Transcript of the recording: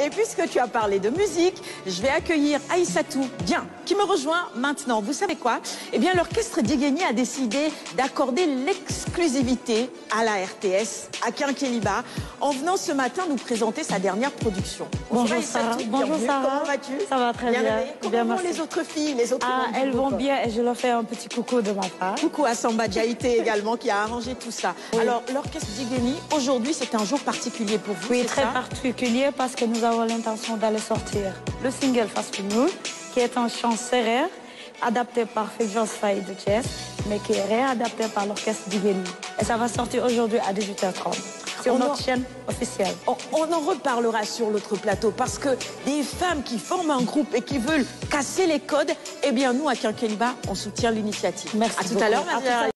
Et puisque tu as parlé de musique, je vais accueillir Aïssatou, bien, qui me rejoint maintenant. Vous savez quoi? Eh bien, l'orchestre Digeni a décidé d'accorder l'exclusivité à la RTS, à Quinqueliba, en venant ce matin nous présenter sa dernière production. Bonjour Sarah. Bonjour Sarah. Comment vas-tu? Ça va très bien. bien. Comment vont les autres filles, les autres Ah, elles vont bien et je leur fais un petit coucou de ma part. Coucou à Samba Jaïté également qui a arrangé tout ça. Alors, l'orchestre Digeni, aujourd'hui, c'est un jour particulier pour vous, Oui, très particulier parce que nous avons l'intention d'aller sortir le single Fast Mood, qui est un chant serré, adapté par Fulgence Faye de Chess, mais qui est réadapté par l'orchestre Digeni. Et ça va sortir aujourd'hui à 18h30 sur On notre en- chaîne officielle. On, on en reparlera sur l'autre plateau parce que des femmes qui forment un groupe et qui veulent casser les codes, eh bien nous à Quinqueliba, on soutient l'initiative. Merci À tout à l'heure,